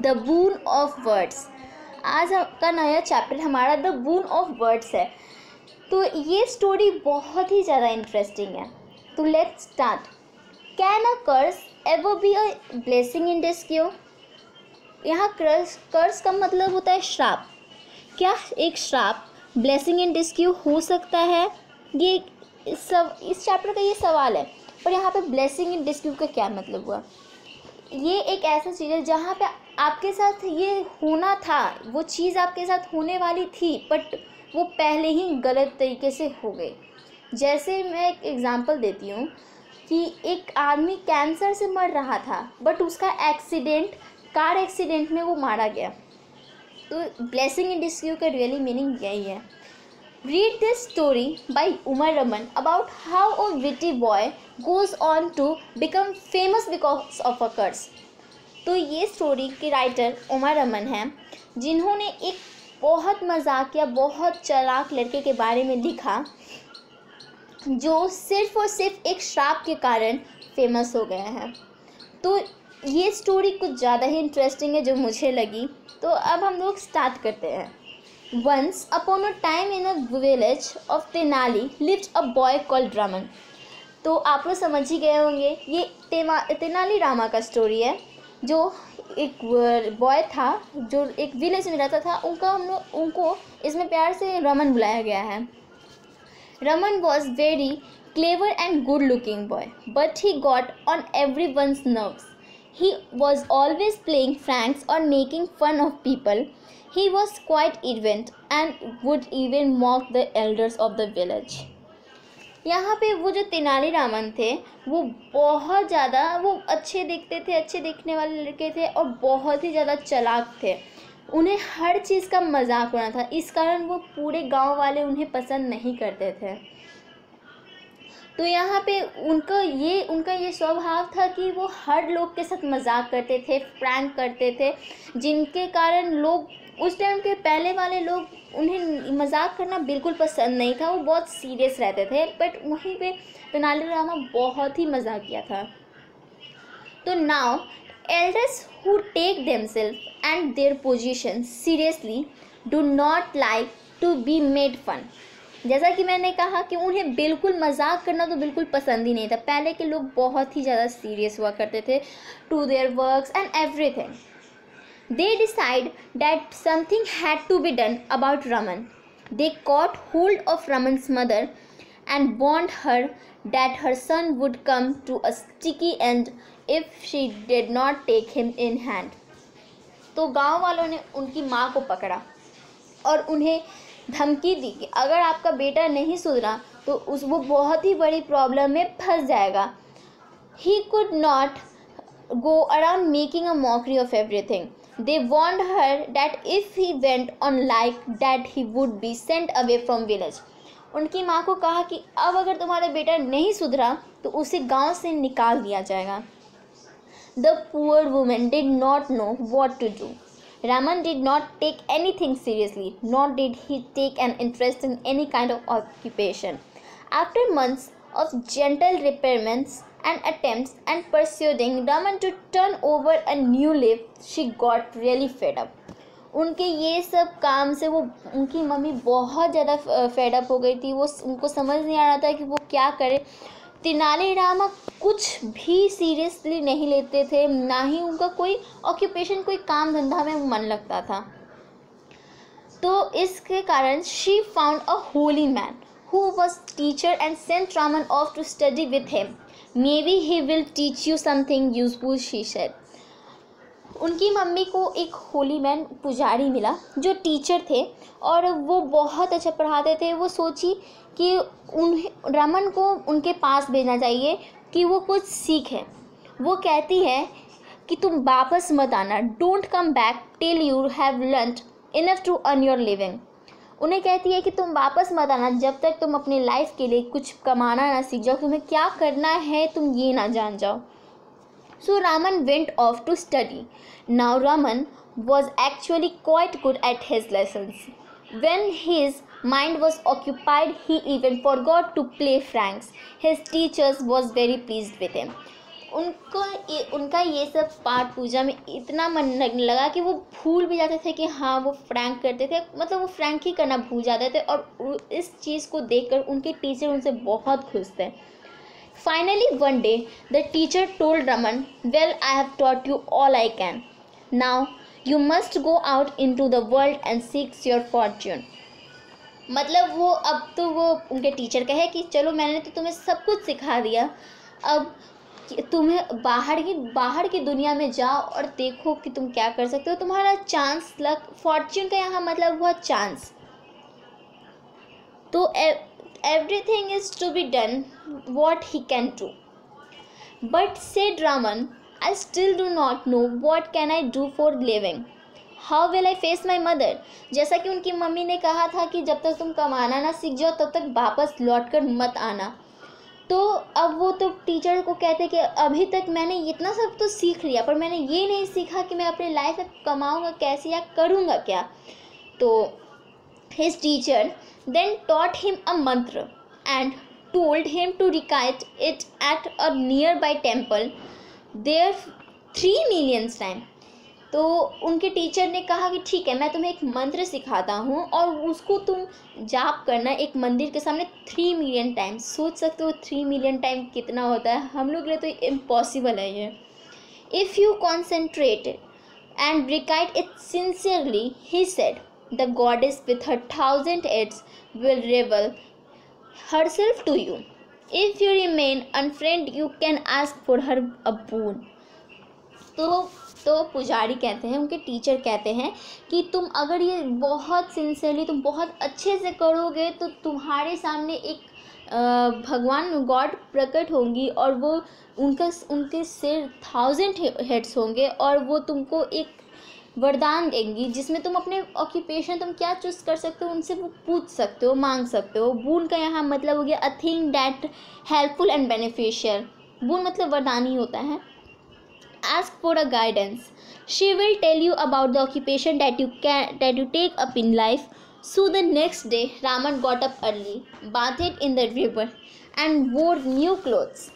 The boon of words आज का नया चैप्टर हमारा द बून ऑफ़ वर्ड्स है। तो ये स्टोरी बहुत ही ज़्यादा इंटरेस्टिंग है। तो let's start can a curse ever be a blessing in डिस्क्यू यहाँ कर्स कर्स का मतलब होता है श्राप। क्या एक श्राप ब्लेसिंग इन डिस्क्यू हो सकता है? ये सब, इस चैप्टर का ये सवाल है। पर यहाँ पे ब्लेसिंग इन डिस्क्यू का क्या मतलब हुआ? ये एक ऐसा चीज़ है जहाँ पे आपके साथ ये होना था, वो चीज़ आपके साथ होने वाली थी बट वो पहले ही गलत तरीके से हो गई। जैसे मैं एक एग्ज़ाम्पल देती हूँ कि एक आदमी कैंसर से मर रहा था बट उसका एक्सीडेंट कार एक्सीडेंट में वो मारा गया। तो ब्लेसिंग इन का रियली मीनिंग यही है। Read this story by Umar Raman about how a witty boy goes on to become famous because of a curse तो ये स्टोरी के राइटर उमर रमन हैं, जिन्होंने एक बहुत मज़ाक या बहुत चलाक लड़के के बारे में लिखा, जो सिर्फ़ और सिर्फ़ एक श्राप के कारण फ़ेमस हो गया है। तो ये स्टोरी कुछ ज़्यादा ही इंटरेस्टिंग है जो मुझे लगी। तो अब हम लोग स्टार्ट करते हैं। Once upon a time in a village of Tenali lived a boy called Raman तो आप लोग समझ ही गए होंगे, ये तेनाली रामा का स्टोरी है, जो एक बॉय था, जो एक विलेज में रहता था, उनका हम लोग, उनको इसमें प्यार से रमन बुलाया गया है। Raman was very clever and good looking boy but he got on every one's nerves he was always playing pranks और making fun of people he was quite event and would even mock the elders of the village यहाँ पे वो जो तेनाली रामन थे, वो बहुत ज़्यादा, वो अच्छे दिखते थे, अच्छे दिखने वाले लड़के थे और बहुत ही ज़्यादा चलाक थे। उन्हें हर चीज़ का मज़ाक उड़ा था। इस कारण वो पूरे गाँव वाले उन्हें पसंद नहीं करते थे। तो यहाँ पे उनका ये उनका ये स्वभाव था कि वो हर लोग के साथ मज़ाक करते थे, प्रैंक करते थे, जिनके कारण लोग उस टाइम के पहले वाले लोग उन्हें मज़ाक करना बिल्कुल पसंद नहीं था, वो बहुत सीरियस रहते थे बट वहीं पे तेनालीरामा बहुत ही मज़ाक किया था। तो now elders who take themselves and their position seriously do not like to be made fun. जैसा कि मैंने कहा कि उन्हें बिल्कुल मज़ाक करना तो बिल्कुल पसंद ही नहीं था। पहले के लोग बहुत ही ज़्यादा सीरियस हुआ करते थे to their works and everything they decided that something had to be done about Raman they caught hold of Raman's mother and warned her that her son would come to a sticky end if she did not take him in hand. तो गाँव वालों ने उनकी माँ को पकड़ा और उन्हें धमकी दी कि अगर आपका बेटा नहीं सुधरा तो उस वो बहुत ही बड़ी प्रॉब्लम में फंस जाएगा he could not go around making a mockery of everything. They warned her that if he went on like that, he would be sent away from village. उनकी माँ को कहा कि अब अगर तुम्हारा बेटा नहीं सुधरा तो उसे गाँव से निकाल दिया जाएगा। The poor woman did not know what to do did not take anything seriously not did he take an interest in any kind of occupation after months of gentle reprimands and attempts and pursuing Raman to turn over a new leaf, she got really fed up. उनके ये सब काम से वो उनकी mummy बहुत ज़्यादा fed up हो गई थी। वो उनको समझ नहीं आ रहा था कि वो क्या करे। तेनालीरामा कुछ भी सीरियसली नहीं लेते थे। ना ही उनका कोई ऑक्यूपेशन कोई काम धंधा में मन लगता था। तो इसके कारण she found a holy man was teacher and sent Raman off to study with him maybe he will teach you something useful she said उनकी मम्मी को एक होली मैन पुजारी मिला, जो टीचर थे, और वो बहुत अच्छा पढ़ाते थे। वो सोची कि उन्हें रमन को उनके पास भेजना चाहिए कि वो कुछ सीखे। वो कहती है कि तुम वापस मत आना। Don't come back till you have learn enough to earn your living उन्हें कहती है कि तुम वापस मत आना, जब तक तुम अपनी लाइफ के लिए कुछ कमाना ना सीख जाओ, तुम्हें क्या करना है तुम ये ना जान जाओ। So Raman went off to study now Raman was actually quite good at his lessons when his mind was occupied he even forgot to play pranks his teachers was very pleased with him उनको ये, उनका ये सब पाठ पूजा में इतना मन लगा कि वो भूल भी जाते थे कि हाँ वो फ्रैंक करते थे। मतलब वो फ्रैंक ही करना भूल जाते थे और इस चीज़ को देखकर उनके टीचर उनसे बहुत खुश थे। Finally one day the teacher told Raman well I have taught you all I can now you must go out into the world and seeks your fortune मतलब वो, अब तो वो उनके टीचर कहे कि, चलो, मैंने तो तुम्हें सब कुछ सिखा दिया। अब तुम्हें बाहर की बाहर की दुनिया में जाओ और देखो कि तुम क्या कर सकते हो। तुम्हारा चांस लक फॉर्च्यून का यहाँ मतलब हुआ चांस तो everything is to be done what he can do but said Raman I still do not know what can I do for living how will I face my mother जैसा कि उनकी mummy ने कहा था कि जब तक तुम कमाना ना सीख जाओ, तब तक वापस लौट कर मत आना। तो अब वो तो टीचर को कहते कि अभी तक मैंने इतना सब तो सीख लिया, पर मैंने ये नहीं सीखा कि मैं अपने लाइफ में कमाऊँगा कैसे या करूँगा क्या। तो his teacher then taught him a mantra and told him to recite it at a nearby temple there three millions time तो उनके टीचर ने कहा कि ठीक है, मैं तुम्हें एक मंत्र सिखाता हूँ और उसको तुम जाप करना एक मंदिर के सामने थ्री मिलियन टाइम सोच सकते हो थ्री मिलियन टाइम कितना होता है। हम लोग लिए तो इम्पॉसिबल है ये। If you concentrate and recite it sincerely he said the goddess with her thousand heads will reveal herself to you if you remain unafraid you can ask for her a boon तो तो पुजारी कहते हैं, उनके teacher कहते हैं कि तुम अगर ये बहुत सिंसियरली तुम बहुत अच्छे से करोगे तो तुम्हारे सामने एक भगवान गॉड प्रकट होंगी और वो उनका, उनके सिर थाउज़ेंड हेड्स होंगे और वो तुमको एक वरदान देंगी, जिसमें तुम अपने ऑक्यूपेशन तुम क्या चूज़ कर सकते हो उनसे वो पूछ सकते हो, मांग सकते हो। बून का यहाँ मतलब हो गया a thing that helpful and beneficial boon मतलब वरदान ही होता है। Ask for a guidance she will tell you about the occupation that you can that you take up in life so the next day raman got up early bathed in the river and wore new clothes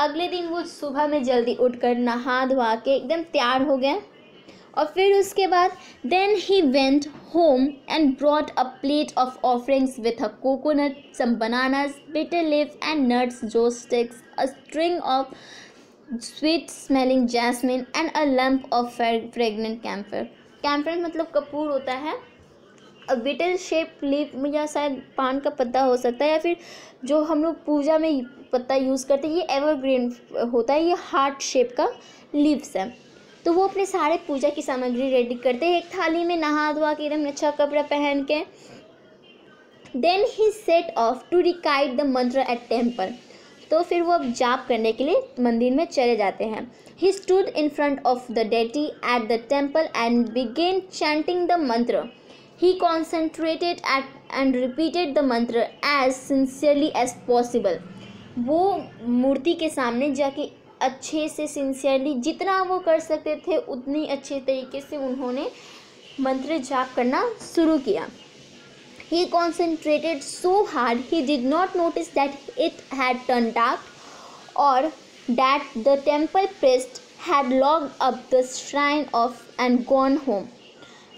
अगले दिन वो सुबह में जल्दी उठकर नहा धोआ के एकदम तैयार हो गए और फिर उसके बाद then he went home and brought a plate of offerings with a coconut some bananas betel leave and nuts joss sticks a string of sweet smelling jasmine and a lump of fragrant camphor camphor मतलब कपूर होता है। Beetle shape leaf या शायद पान का पत्ता हो सकता है या फिर जो हम लोग पूजा में पत्ता यूज़ करते हैं, ये एवरग्रीन होता है, ये हार्ट शेप का लीव्स है। तो वो अपने सारे पूजा की सामग्री रेडी करते हैं। एक थाली में नहा धोआ के एकदम अच्छा कपड़ा पहन के। Then he set off to recite the mantra at temple तो फिर वो अब जाप करने के लिए मंदिर में चले जाते हैं। He stood in front of the deity at the temple and began chanting the mantra he concentrated at and repeated the mantra as sincerely as possible वो मूर्ति के सामने जाके अच्छे से सिंसियरली जितना वो कर सकते थे, उतनी अच्छे तरीके से उन्होंने मंत्र जाप करना शुरू किया। He concentrated so hard, he did not notice that it had turned dark or that the temple priest had locked up the shrine of and gone home.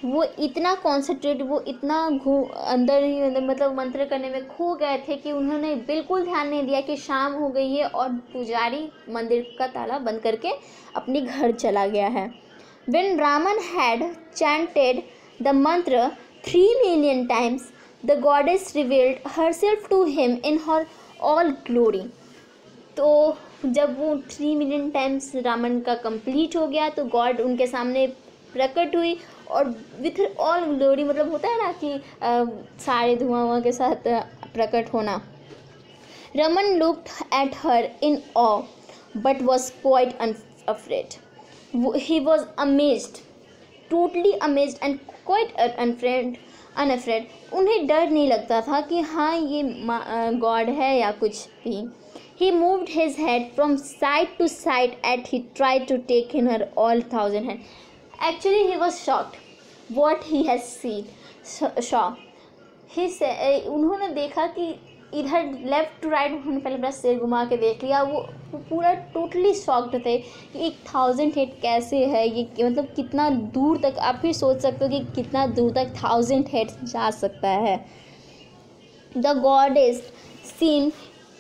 वो इतना कॉन्सेंट्रेट वो इतना घू, अंदर ही अंदर मतलब मंत्र करने में खो गए थे कि उन्होंने बिल्कुल ध्यान नहीं दिया कि शाम हो गई है और पुजारी मंदिर का ताला बंद करके अपने घर चला गया है when Raman had chanted the mantra three million times the goddess revealed herself to him in her all glory तो जब वो थ्री मिलियन टाइम्स रामन का कंप्लीट हो गया तो गॉड उनके सामने प्रकट हुई और विथ ऑल ग्लोरी मतलब होता है ना कि सारे धुआँ के साथ प्रकट होना। Raman looked at her in awe but was quite unafraid he was amazed totally amazed and quite unafraid unafraid उन्हें डर नहीं लगता था कि हाँ ये गॉड है या कुछ भी। He moved his head from side to side as he try to take in her all thousand hand actually he was shocked what he has seen shock he उन्होंने देखा कि इधर लेफ़्ट टू राइट उन्होंने पहले अपना सिर घुमा के देख लिया। वो, पूरा टोटली शॉक्ड थे कि एक थाउज़ेंड हेड कैसे है? ये मतलब कितना दूर तक आप फिर सोच सकते हो कि कितना दूर तक थाउज़ेंड हेड जा सकता है। The god is seen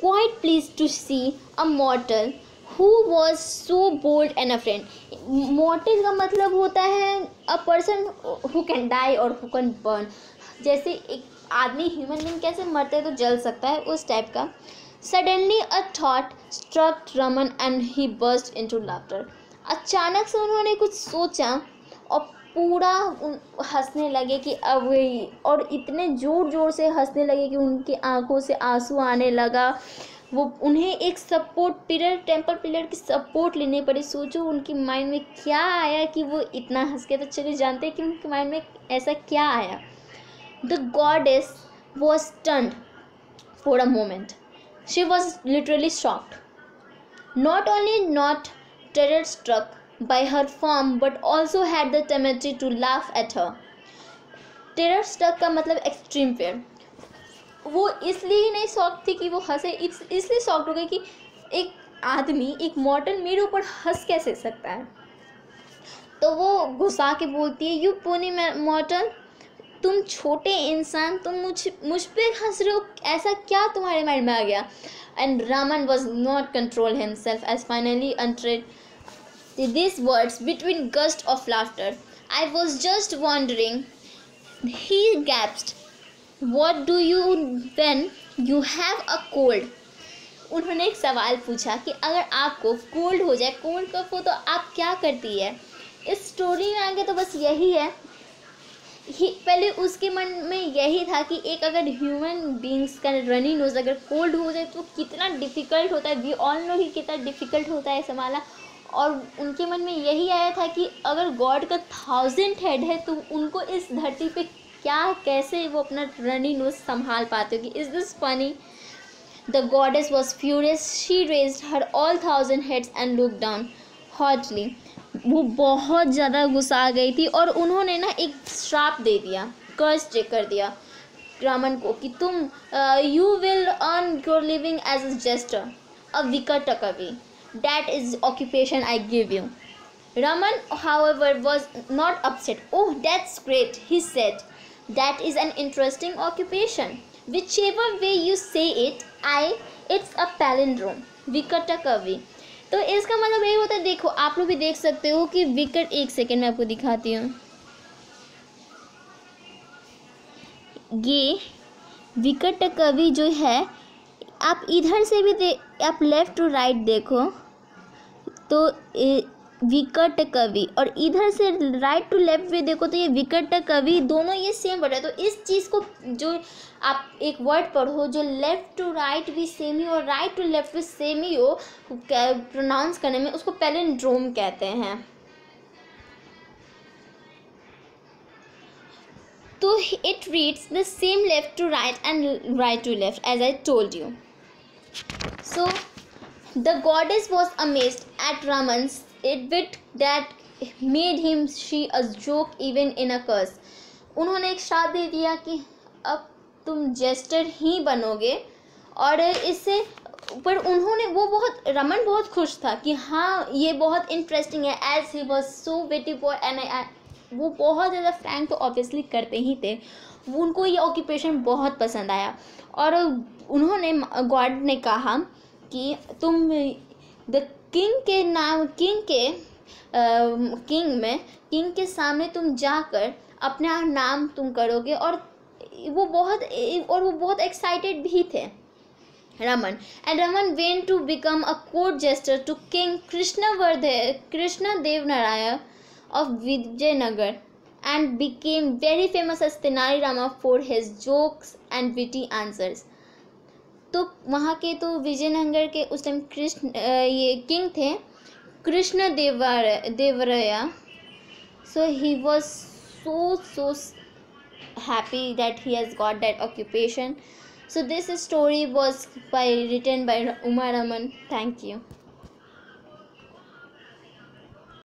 quite please to see a mortal who was so bold and a friend mortal का मतलब होता है a person who can die और हु कैन बर्न जैसे एक आदमी ह्यूमन बींग कैसे मरते तो जल सकता है उस टाइप का। Suddenly a thought struck Raman and he burst into laughter अचानक से उन्होंने कुछ सोचा और पूरा हंसने लगे कि अब वही और इतने ज़ोर ज़ोर से हंसने लगे कि उनकी आँखों से आँसू आने लगा। वो उन्हें एक सपोर्ट पिलर टेंपल पिलर की सपोर्ट लेनी पड़ी। सोचो उनकी माइंड में क्या आया कि वो इतना हंस के तो चलिए जानते हैं कि उनके माइंड में ऐसा क्या आया। The goddess was stunned for a moment. She was literally shocked. Not only not terror struck by her form but also had the temerity to laugh at her. Terror struck का मतलब extreme fair वो इसलिए ही नहीं शौक थी कि वो हंसे इस, इसलिए शौक हो गई कि एक आदमी एक मॉडर्न मेरे ऊपर हंस कैसे सकता है तो वो घुसा के बोलती है यू पोनी मॉडर्न तुम छोटे इंसान, तुम मुझ मुझ पर हंस रहे हो, ऐसा क्या तुम्हारे माइंड में आ गया? And Raman was not control himself as finally uttered this words between gust of laughter I was just wondering he gasped what do you when you have a cold उन्होंने एक सवाल पूछा कि अगर आपको कोल्ड हो जाए कोल्ड कफ हो तो आप क्या करती है? इस स्टोरी में आगे तो बस यही है ही, पहले उसके मन में यही था कि एक अगर ह्यूमन बींग्स का रनी नोज़ अगर कोल्ड हो जाए तो कितना डिफ़िकल्ट होता है। वी ऑल नो ही कितना डिफ़िकल्ट होता है संभाला। और उनके मन में यही आया था कि अगर गॉड का थाउज़ेंड हेड है तो उनको इस धरती पे क्या, कैसे वो अपना रनी नोज़ संभाल पाते हो कि is this funny the goddess was furious she raise her all thousand heads and look down haughtily वो बहुत ज़्यादा गुस्सा आ गई थी और उन्होंने ना एक श्राप दे दिया कर्ज चेक कर दिया रामन को कि तुम you will earn your living as a just a vikat kavi that is occupation I give you Raman however was not upset oh that's great he said that is an interesting occupation whichever way you say it I it's a palindrome vikat a kavi तो इसका मतलब यही होता है, देखो, आप लोग भी देख सकते हो कि विकेट एक सेकेंड में आपको दिखाती हूँ। ये विकेट कवि जो है, आप इधर से भी दे, आप लेफ़्ट टू राइट देखो तो विकट कवि, और इधर से राइट टू लेफ़्ट भी देखो तो ये विकट कवि, दोनों ये सेम वर्ड है। तो इस चीज़ को जो आप एक वर्ड पढ़ो, जो लेफ़्ट टू राइट भी सेम ही और राइट टू लेफ़्ट भी सेम ही हो प्रोनाउंस करने में, उसको ड्रोम कहते हैं। तो it reads the same left to right and right to left as I told you so the goddess was amazed at Raman's bit that made him she a joke even in a curse. उन्होंने एक श्राप दे दिया कि अब तुम gesture ही बनोगे। और इससे पर उन्होंने वो बहुत, रमन बहुत खुश था कि हाँ ये बहुत इंटरेस्टिंग है। As he was so witty boy I वो बहुत ज़्यादा फ्रैंक तो ऑब्वियसली करते ही थे। उनको ये ऑक्यूपेशन बहुत पसंद आया। और उन्होंने गॉड ने कहा कि तुम द किंग के नाम, किंग के किंग में, किंग के सामने तुम जाकर अपना नाम तुम करोगे और वो बहुत, और वो बहुत एक्साइटेड भी थे। Raman and Raman went to become a court jester to king Krishna Vardhe Krishna Dev Narayan of Vijayanagar and became very famous as Tenali Rama for his jokes and witty answers तो वहाँ के तो विजयनगर के उस time Krishna ये king थे, Krishna Devar, Devaraya. So he was so so happy that he has got that occupation so this story was by written by Uma Raman thank you